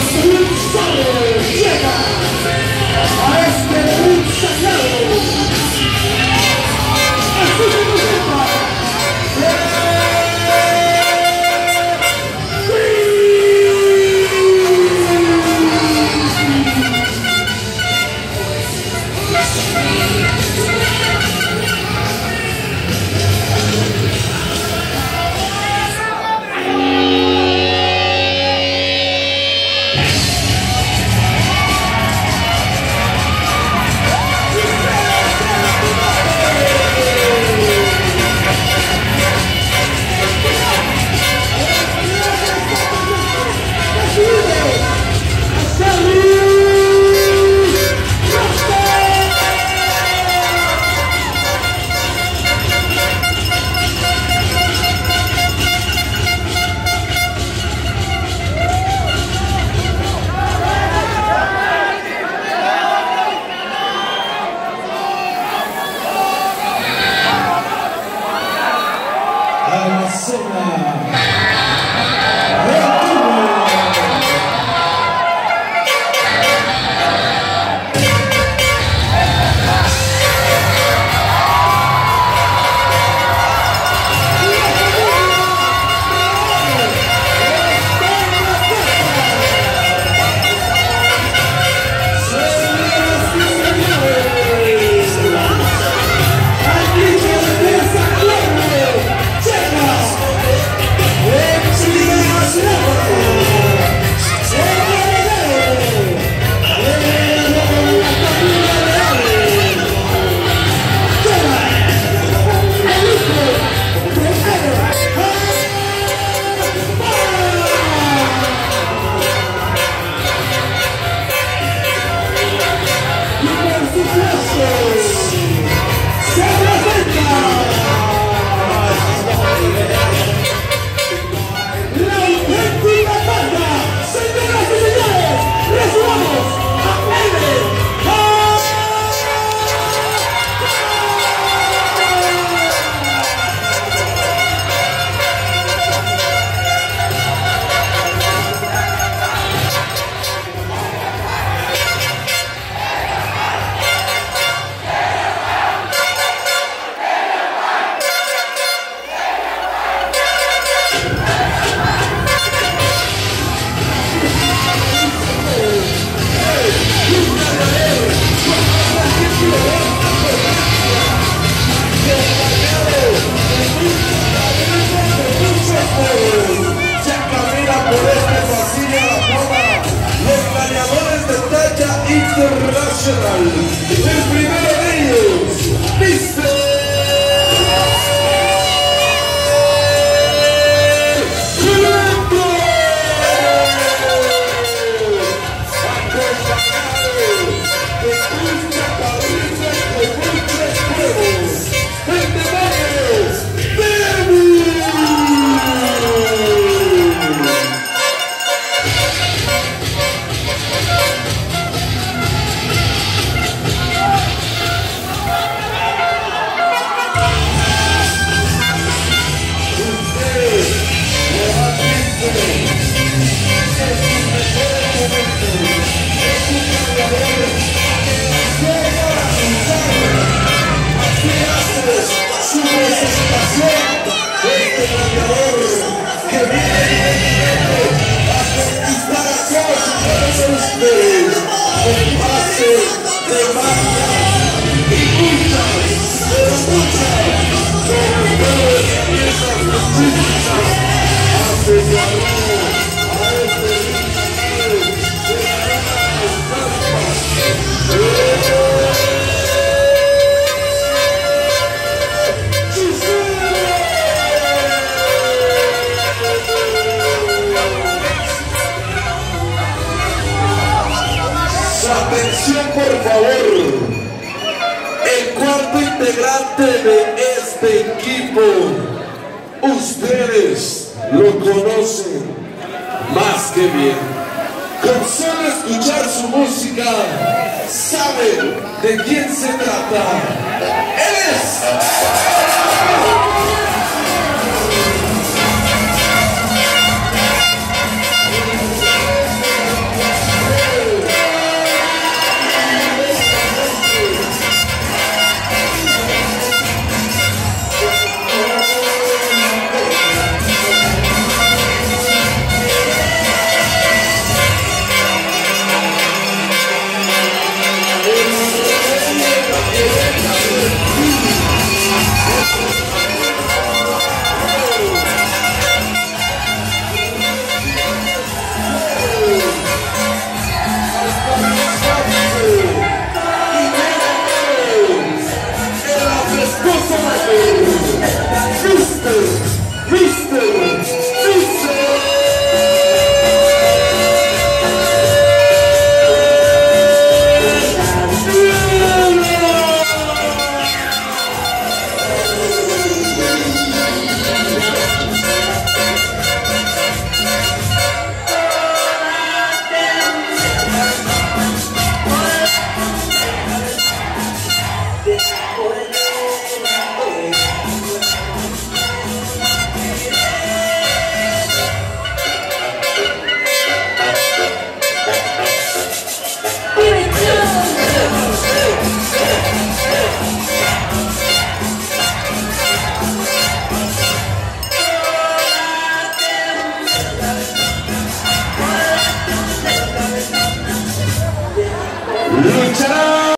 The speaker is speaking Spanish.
It's insane. Barcelona. Since we met Africa. Integrante de este equipo, ustedes lo conocen más que bien. Con solo escuchar su música, saben de quién se trata. Él es...